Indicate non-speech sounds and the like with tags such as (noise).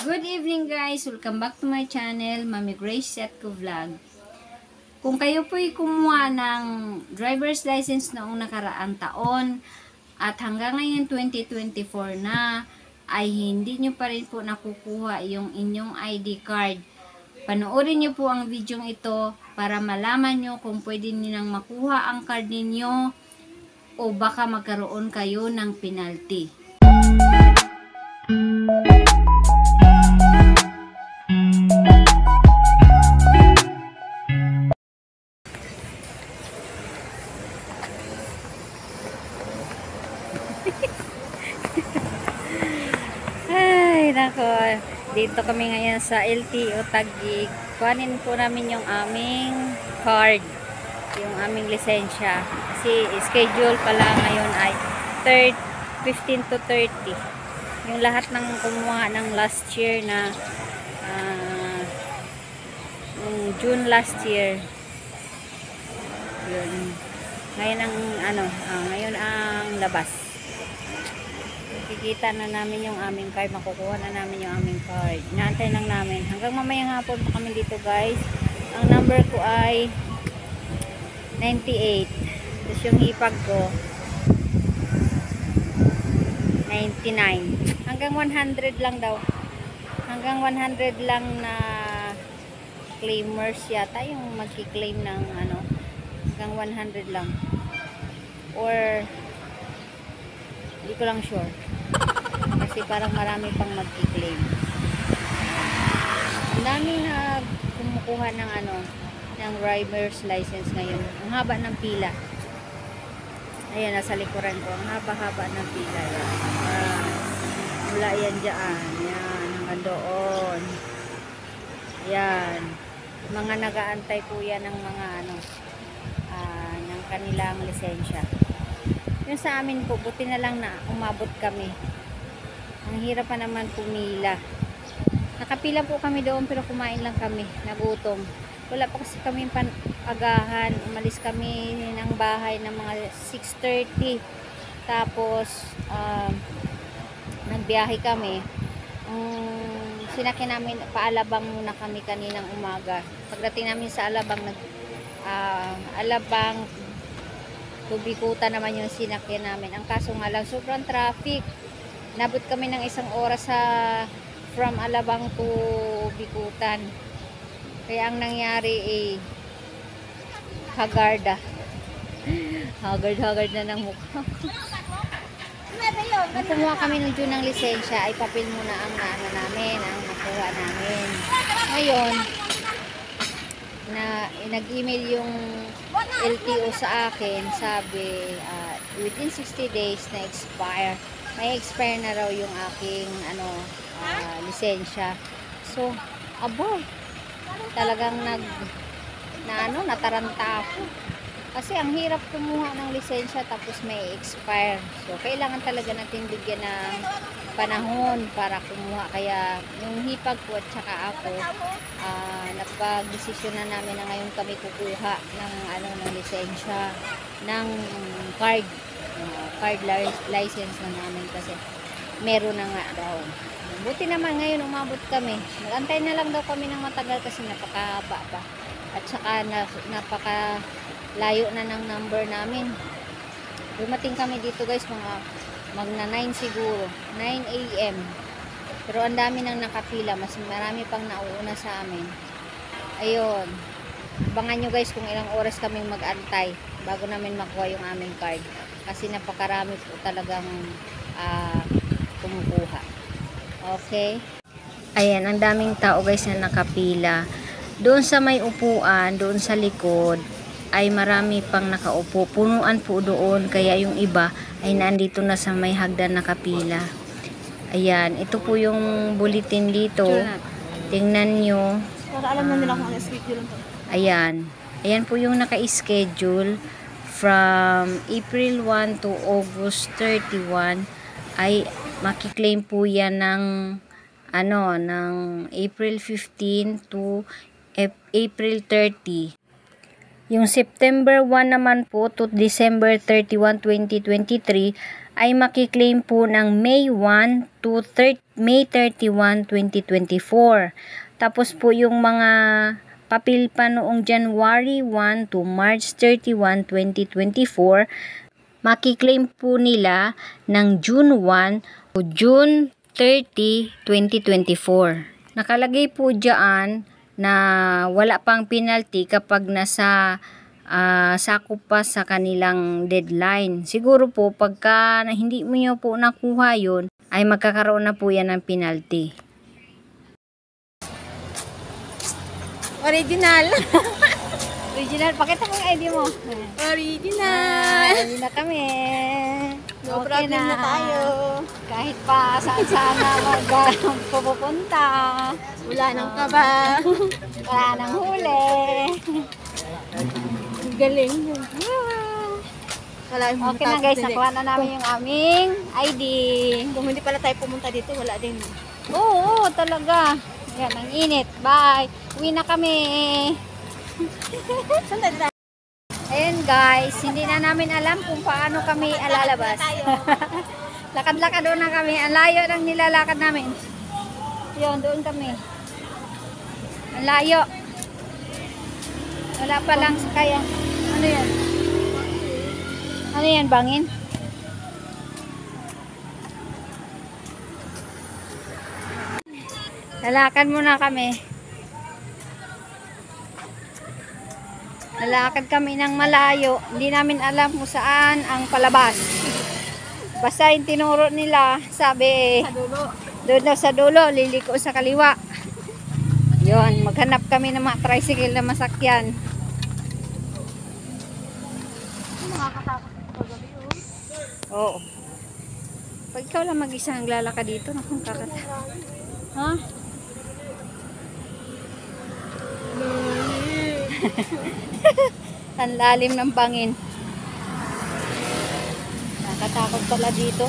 Good evening guys! Welcome back to my channel, Mami Grace Setko Vlog. Kung kayo po'y kumuha ng driver's license noong nakaraang taon at hanggang ngayon 2024 na ay hindi nyo pa rin po nakukuha yung inyong ID card. Panoorin nyo po ang video ito para malaman nyo kung pwede nilang makuha ang card ninyo o baka magkaroon kayo ng penalty. Ay, nako. Dito kami ngayon sa LTO Taguig. Kuhanin po namin yung aming card. Yung aming lisensya. Kasi schedule pala ngayon ay 3, 15 to 30. Yung lahat ng kumuha ng last year na yung June last year. Yun. Ngayon ang ano, ah, ngayon ang labas makikita na namin yung aming card, makukuha na namin yung aming card. Inaantay lang namin. Hanggang mamayang hapon pa kami dito guys. Ang number ko ay 98. Tapos yung hipag ko 99. Hanggang 100 lang daw. Hanggang 100 lang na claimers yata yung magki-claim ng ano hanggang 100 lang. Or hindi ko lang sure. Kasi parang marami pang magki-claim. Ang dami na kumukuha ng ano, ng driver's license ngayon. Ang haba ng pila. Ayan, nasa likuran ko. Ang haba-haba ng pila. Yan. Ah, mula yan dyan. Yan, hanggang doon. Yan. Mga nagaantay po yan ng mga ano, ah, ng kanilang lisensya. Yung sa amin po, buti na lang na umabot kami. Ang hirap pa naman pumila. Nakapila po kami doon pero kumain lang kami. Nagutom. Wala pa kasi kami agahan. Umalis kami ng bahay ng mga 6.30. Tapos, um, nagbiyahe kami. Um, sinaki namin, paalabang muna kami kaninang umaga. Pagdating namin sa alabang, nag, ah, alabang, tubikutan naman yung sinakyan namin. Ang kaso nga lang, sobrang traffic. Nabot kami ng isang oras sa from Alabang to Bikutan. Kaya ang nangyari eh, hagarda. (laughs) Hagard-hagard na ng mukha. Nung kumuha kami ng June ng lisensya, ay papel muna ang ano namin, ang nakuha namin. Ngayon, na nag-email yung LTO sa akin, sabi, uh, within 60 days na expire, may expire na raw yung aking ano, uh, lisensya. So, abo, talagang nag, na ano, nataranta ako. Kasi ang hirap kumuha ng lisensya tapos may expire. So, kailangan talaga natin bigyan ng panahon para kumuha. Kaya, yung hipag ko at saka ako, uh, napag-desisyon na namin na ngayon kami kukuha ng, ano, ng lisensya, ng card. Uh, card license na namin kasi meron na nga daw. Buti naman ngayon umabot kami. Nagantay na lang daw kami ng matagal kasi napakahaba pa. At saka na, napaka layo na ng number namin. Dumating kami dito guys mga magna 9 siguro. 9 a.m. Pero ang dami nang nakapila. Mas marami pang nauuna sa amin. Ayun. Abangan nyo guys kung ilang oras kaming mag-antay bago namin makuha yung aming card. Kasi napakarami po talagang uh, kumukuha. Okay? Ayan, ang daming tao guys na nakapila. Doon sa may upuan, doon sa likod, ay marami pang nakaupo. Punuan po doon, kaya yung iba ay nandito na sa may hagdan nakapila. Ayan, ito po yung bulletin dito. Tingnan nyo. Para alam na nila kung ano schedule. Ayan. Ayan po yung naka-schedule from April 1 to August 31 ay makiklaim po yan ng ano, ng April 15 to April 30. Yung September 1 naman po to December 31, 2023 ay makiklaim po ng May 1 to thir- May 31, 2024. Tapos po yung mga papel pa noong January 1 to March 31, 2024, makiklaim po nila ng June 1 o June 30, 2024. Nakalagay po dyan na wala pang penalty kapag nasa ah, sakop pa sa kanilang deadline. Siguro po pagka hindi mo nyo po nakuha yun, ay magkakaroon na po yan ng penalty. Original. (laughs) Original, pakita mo yung ID mo. Original. Ay, na kami. No problem na. tayo. Kahit pa saan saan na mag pupunta. Wala nang kaba. Wala nang huli. Galing. Wala yung Okay na guys, nakuha na namin yung aming ID. Kung hindi pala tayo pumunta dito, wala din. Oo, oo, talaga. Yan, ang init. Bye. Uwi na kami. Ayan guys, hindi na namin alam kung paano kami alalabas. (laughs) Lakad-lakad doon na kami. Ang layo ng nilalakad namin. Yun, doon kami. Ang layo. Wala pa lang kaya. Ano yan? Ano yan, bangin? Lalakad muna kami. Lalakad kami ng malayo. Hindi namin alam kung saan ang palabas. Basta yung tinuro nila, sabi, Sa dulo. doon daw sa dulo, liliko sa kaliwa. Yun, maghanap kami ng mga tricycle na masakyan. Oo. Pag ikaw lang mag-isa naglalakad dito, naku, kakata. Ha? (laughs) (laughs) Ang lalim ng bangin. Nakatakot pala dito.